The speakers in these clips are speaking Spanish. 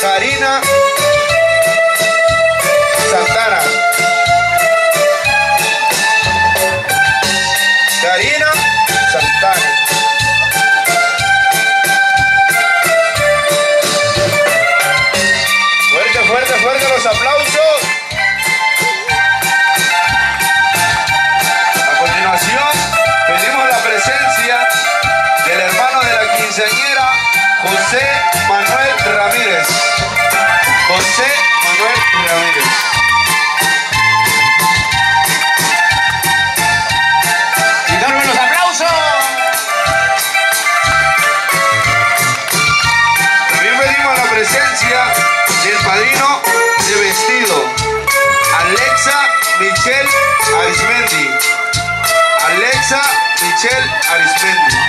Karina. Michelle Arismendi.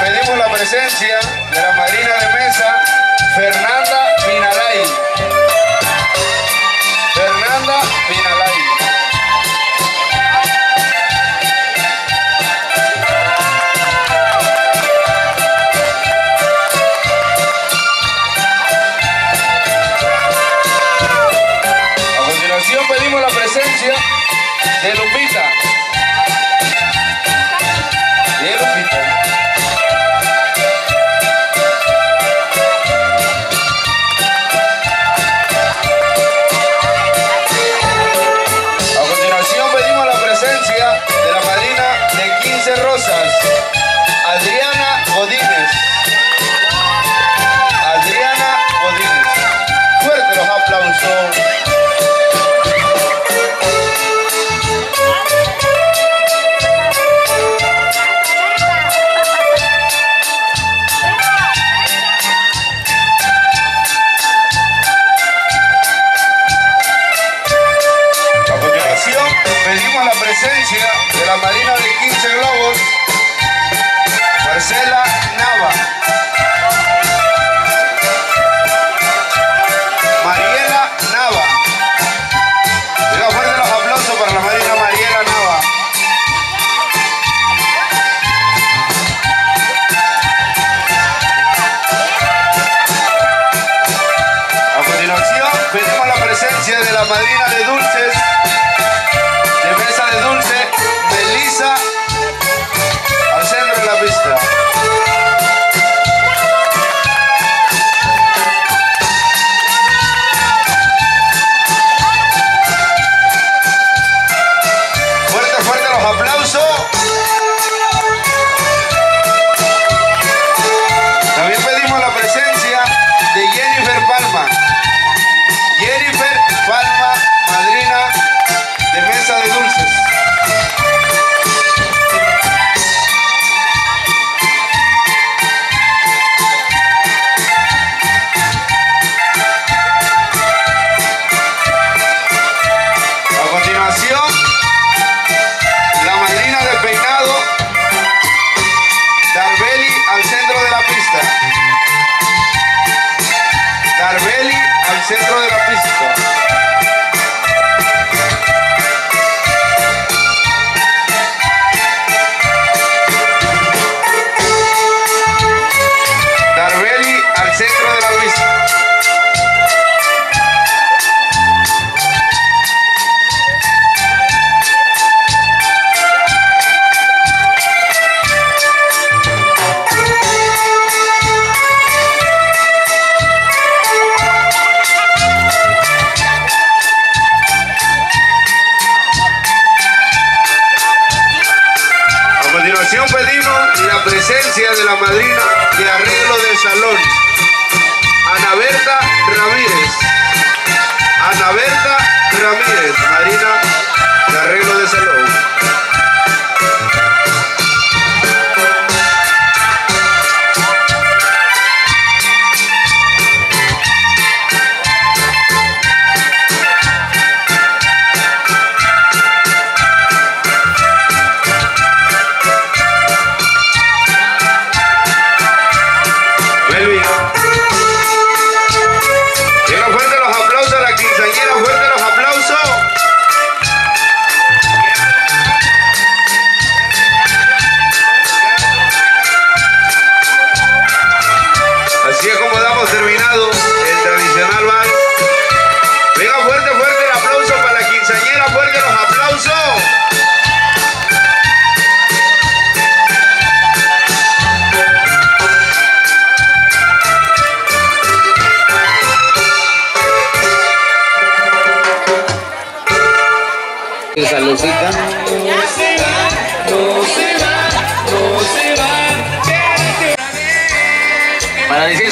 pedimos la presencia de la madrina de mesa, Fernanda Pinalay. Fernanda Pinalay. A continuación pedimos la presencia de Lupita.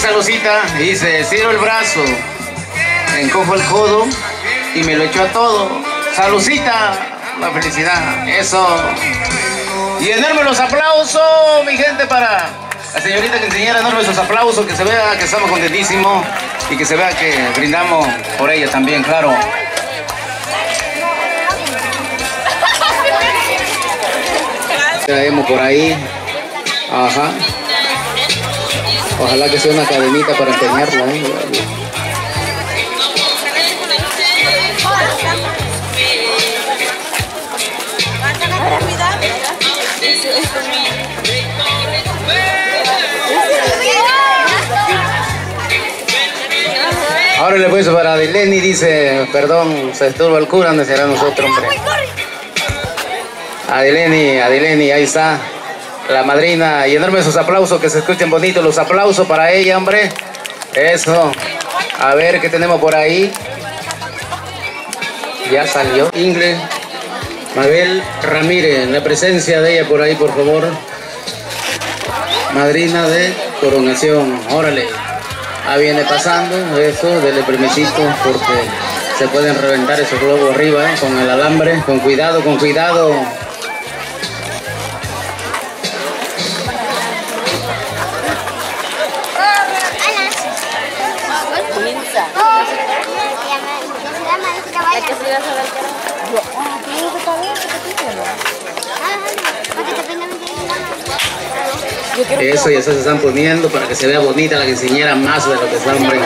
Para decir saludcita, dice, estiro el brazo, encojo el codo y me lo echo a todo. Saludcita, la felicidad, eso. Y enorme los aplausos, mi gente, para la señorita que enseñara enorme esos aplausos, que se vea que estamos contentísimos y que se vea que brindamos por ella también, claro. Traemos por ahí. Ajá. Ojalá que sea una cadenita para empeñarla. ¿eh? Ahora Órale pues para Adileni, dice, perdón, se estuvo el cura, donde será nosotros, hombre. Adileni, Adileni, ahí está. La madrina, y enormes sus aplausos, que se escuchen bonitos los aplausos para ella, hombre. Eso. A ver qué tenemos por ahí. Ya salió. Ingle, Mabel Ramírez, la presencia de ella por ahí, por favor. Madrina de coronación. Órale. Ahí viene pasando eso, dele permisito porque se pueden reventar esos globos arriba ¿eh? con el alambre. Con cuidado, con cuidado. Eso ya se están poniendo para que se vea bonita la quinceañera más de lo que está, hombre.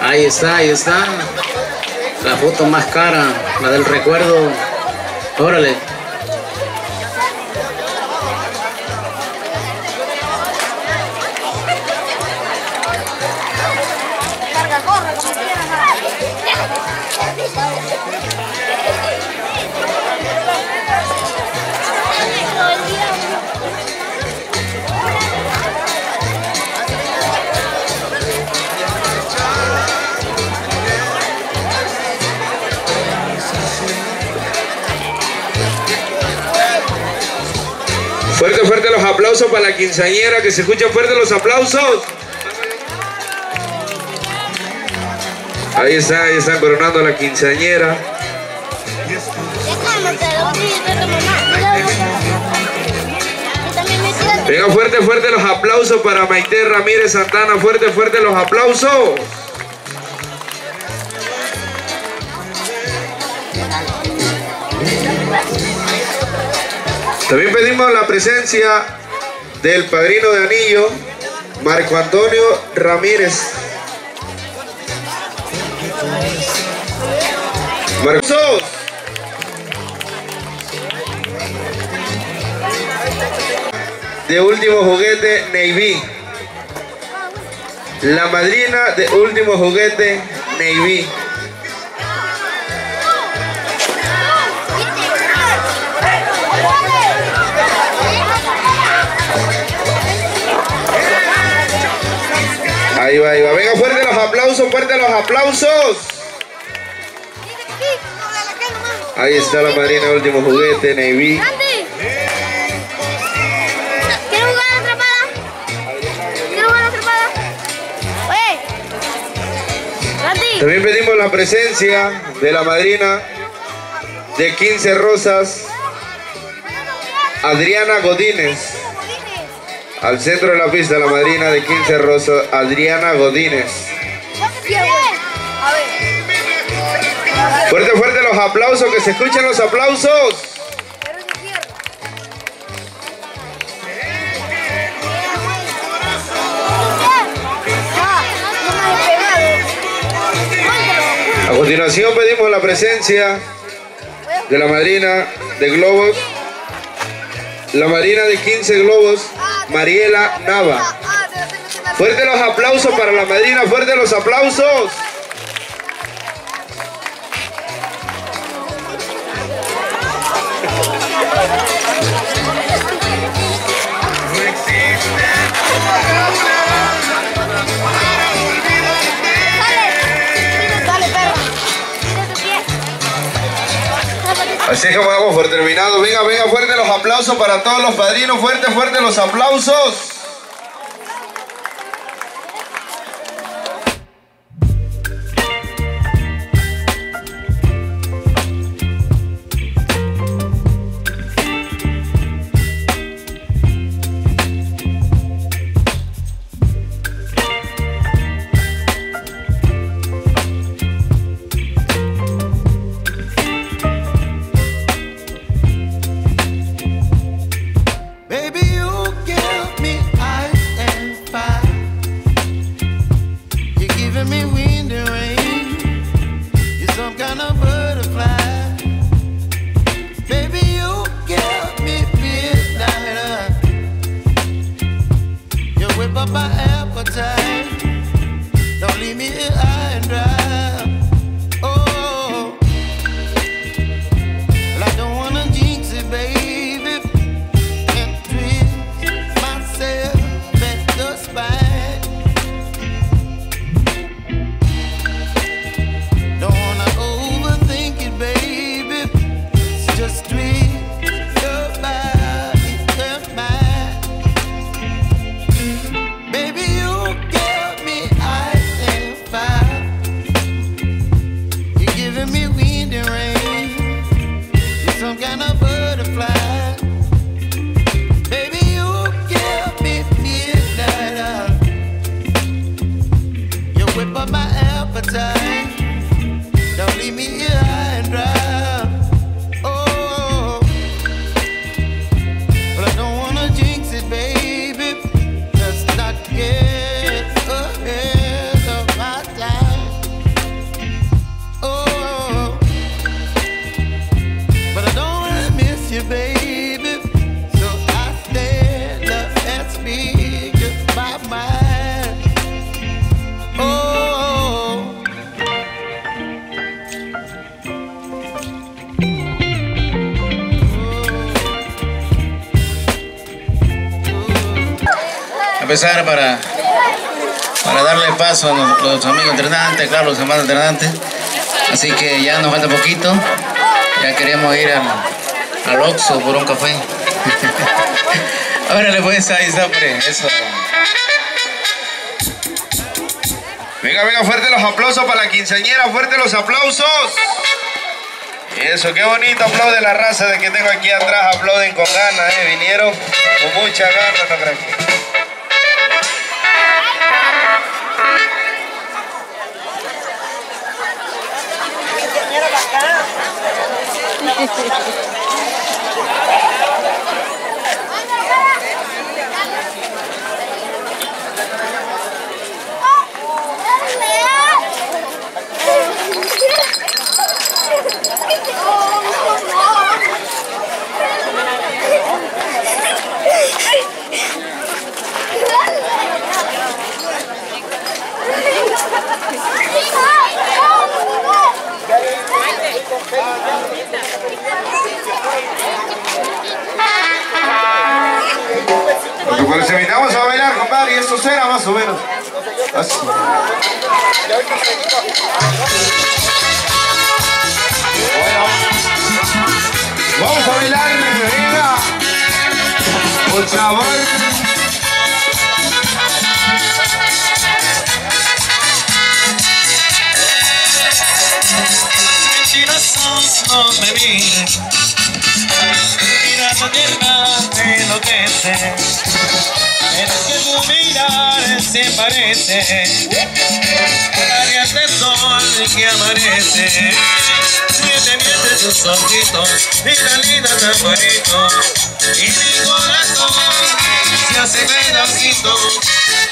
Ahí está, ahí está. La foto más cara, la del recuerdo. Órale. Fuerte, fuerte los aplausos para la quinceañera, que se escuchen fuerte los aplausos. Ahí está, ahí están coronando a la quinceañera. Venga, fuerte, fuerte los aplausos para Maite Ramírez Santana. Fuerte, fuerte los aplausos. También pedimos la presencia del padrino de anillo, Marco Antonio Ramírez. Marcos. De último juguete, Navy. La madrina de último juguete, Navy. Ahí va, ahí va. Venga, fuerte los aplausos, fuerte los aplausos. Ahí está la madrina, último juguete, Navy. ¿Quieres jugar a la atrapada? ¿Quieres jugar a la atrapada? Oye. También pedimos la presencia de la madrina de 15 rosas, Adriana Godínez. Al centro de la pista, la madrina de 15 rosas, Adriana Godínez. Fuerte, fuerte los aplausos, que se escuchen los aplausos. A continuación pedimos la presencia de la madrina de globos, la madrina de 15 globos, Mariela Nava. Fuerte los aplausos para la madrina, fuerte los aplausos. Así como vamos por terminado. Venga, venga, fuerte los aplausos para todos los padrinos. Fuerte, fuerte los aplausos. Paso a los, los amigos entrenantes, claro, los hermanos entrenantes. Así que ya nos falta poquito. Ya queremos ir al, al Oxxo por un café. Órale pues, ahí está, hombre. Eso. Venga, venga, fuerte los aplausos para la quinceañera, fuerte los aplausos. Eso, qué bonito aplaude la raza de que tengo aquí atrás, aplauden con ganas, eh. vinieron con mucha ganas, no crean Será más o menos. Así. Vamos a bailar, venga. Por favor. no me miren. Tu tierna me enloquece. Es que tu mirar se parece áreas de sol que amanece. Siete mientes tus ojitos, mira linda tan bonito. Y mi corazón se hace pedacito.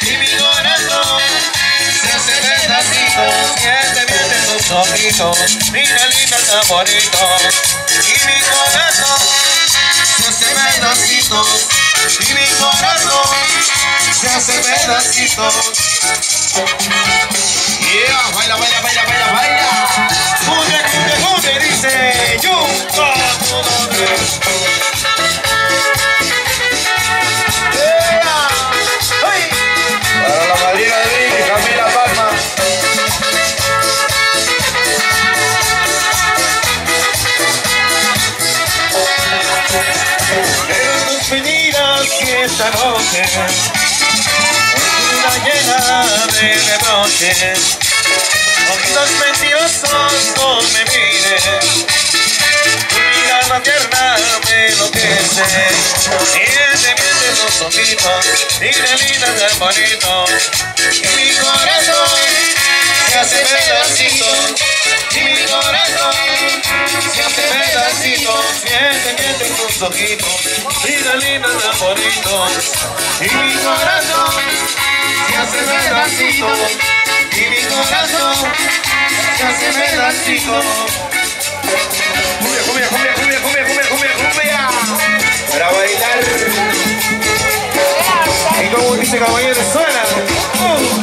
Y mi corazón se hace pedacito. Siete mientes tus ojitos, mira linda tan bonito. Y mi corazón hace pedacito. Y mi corazón se hace pedacito. Yeah, baila, baila, baila, baila, baila. Cumbia, cumbia, cumbia, dice Yunca, esta noche Una llena de reproches. Ojitos mentirosos no me miren Tu mirada tierna me enloquece. Miente, miente los ojitos Dile linda tan bonito Y mi corazón se hace pedacito. Y mi corazón se hace pedacito. Miente, miente tus ojitos Linda, linda tan Y mi corazón se hace pedacito. Y mi corazón se hace pedacito. Cumbia, cumbia, cumbia, cumbia, cumbia, cumbia, cumbia, cumbia. Para bailar. Y como dice caballero suena. Un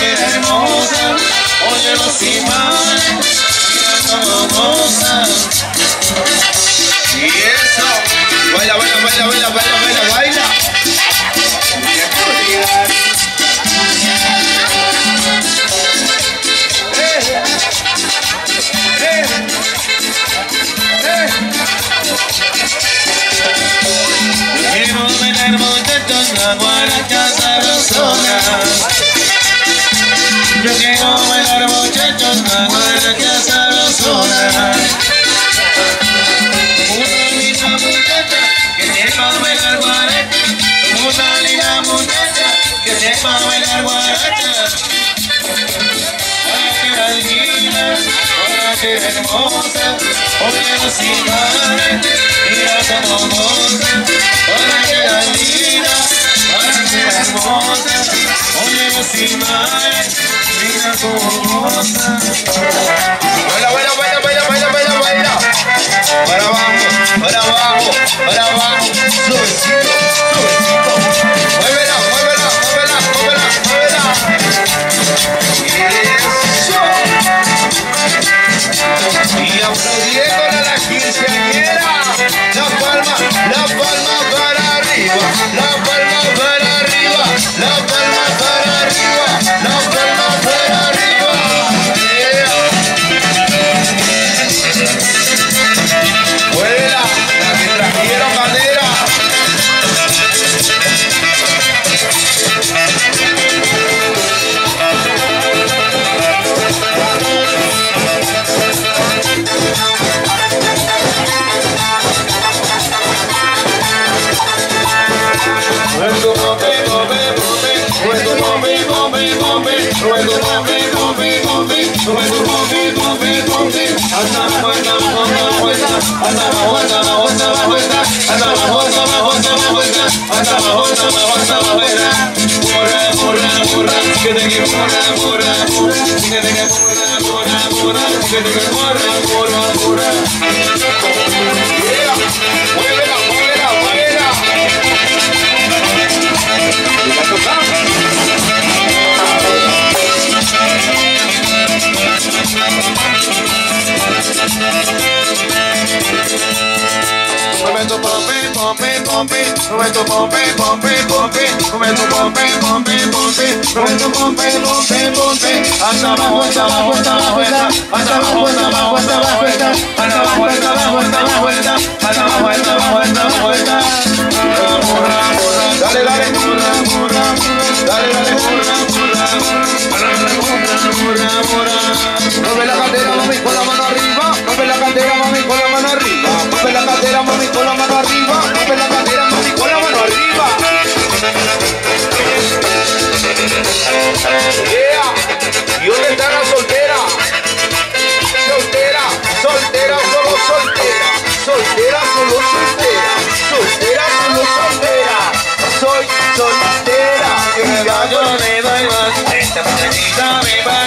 mujer hermosa, oye los imanes, mira. Y eso, baila, baila, baila, baila, baila, baila, baila. Eh, eh. Quiero yo quiero bailar muchachos la guaracha sabrosona. Una linda muchacha que sepa bailar guaracha. Una linda muchacha que sepa bailar guaracha. Hola que linda, hola que hermosa, hola sin madre, mira cómo goza. Hola que linda, era hermosa, hola sin madre, mira cómo goza. Baila, baila, baila, baila, baila, baila, baila. Para abajo, para abajo, para abajo. Suavecito, suavecito. Muévela, muévela, muévela, muévela, muévela. Eso. Y aplaudiéndole a la quinceañera. Burra, burra, que te quiero burra, burra, burra. Yeah. dale, dale, dale. Mueve la cadera, mami, con la mano Yeah. ¿Y dónde está la soltera? Soltera, soltera, solo soltera. Soltera, solo soltera. Soltera, solo soltera. Soy soltera. Que yo le doy más, esta muchachita me paga,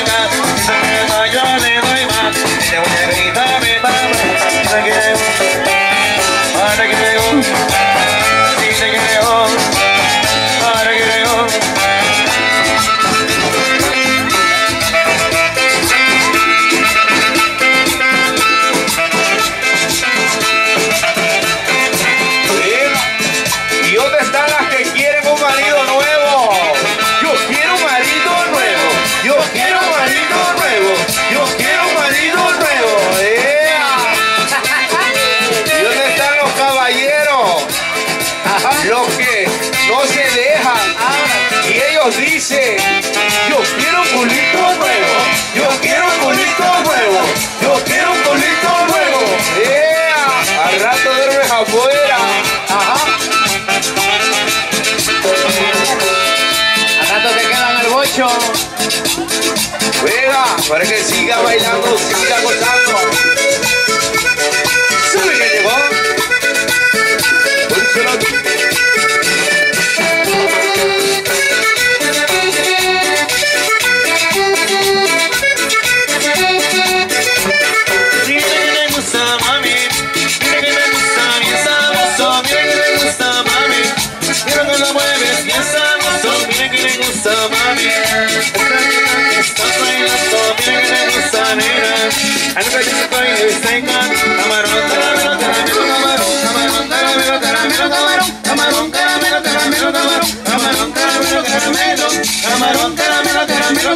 yo quiero un culito nuevo. Yo quiero un culito nuevo. Yo quiero un culito nuevo. ¡Ea! Al rato duermes afuera. Ajá. Al rato te quedan el bocho. Venga, para que siga bailando, siga gozando.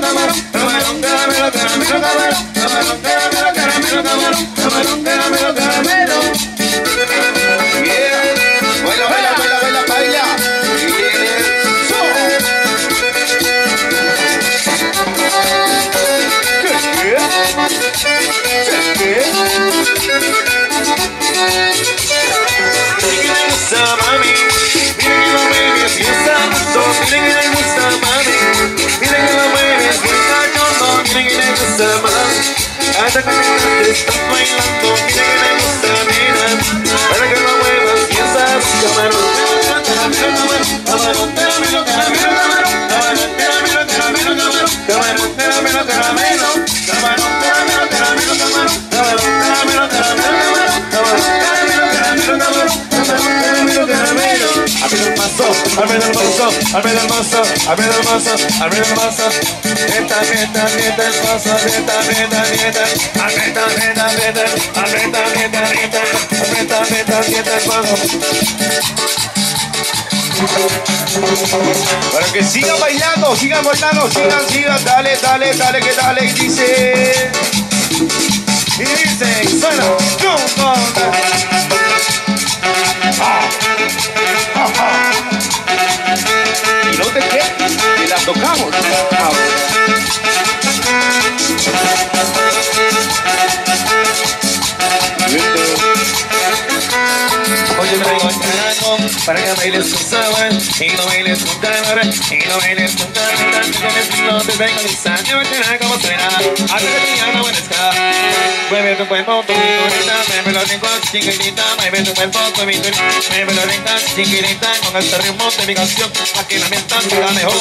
camarón, camarón, caramelo, caramelo, camarón, caramelo, caramelo, camarón. Alfredo hermoso, Alfredo hermoso, Alfredo hermoso, Alfredo hermoso. Neta, neta, neta hermoso, neta, neta, neta. Alfredo, neta, neta, Alfredo, neta, neta, Alfredo, neta, neta hermoso. Para que sigan bailando, sigan bailando, sigan, sigan, dale, dale, dale, que dale, y dice. Y dice, suena, tum, tum, tum. Y no te quedes, que la tocamos. Para que bailes con sabor y no bailes con calor y no bailes con calor. Que no te vengo que bailará como suena. Haz que te llama buena ska. Mueve tu cuerpo, tu cinturita, mueve los rincos, chiquitita, mueve tu cuerpo, tu cinturita, mueve los rincos, chiquitita, con este ritmo de mi canción, que la mente siga mejor.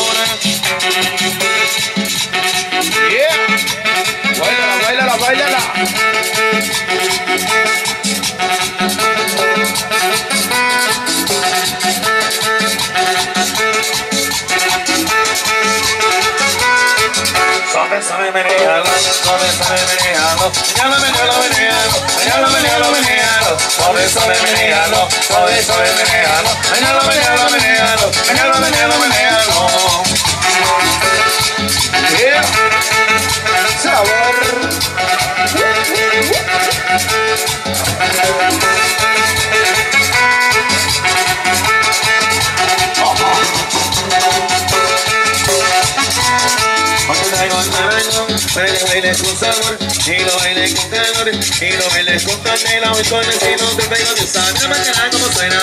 Yeah. Bailala, bailala, bailala. Menealo, menealo. Yeah. Bailes con sabor, y lo bailes con calor, y lo bailes con candela, hoy con el vino te traigo de usar, mira mañana como suena,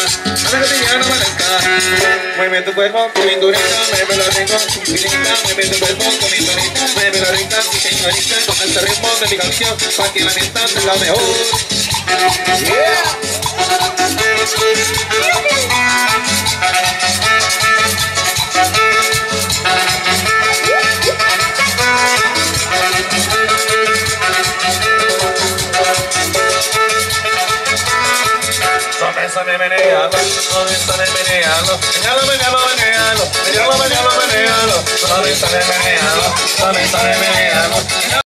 para que te llame para Mueve tu cuerpo con mi durita, mueve la rica, chiquitita, mueve tu cuerpo con mi durita, la rica, señorita, con este ritmo de mi canción, para que la neta sea mejor. comienza a menearlo, comienza a menearlo, menealo, menealo, menealo, menealo, menealo, menealo, comienza a menearlo, comienza a.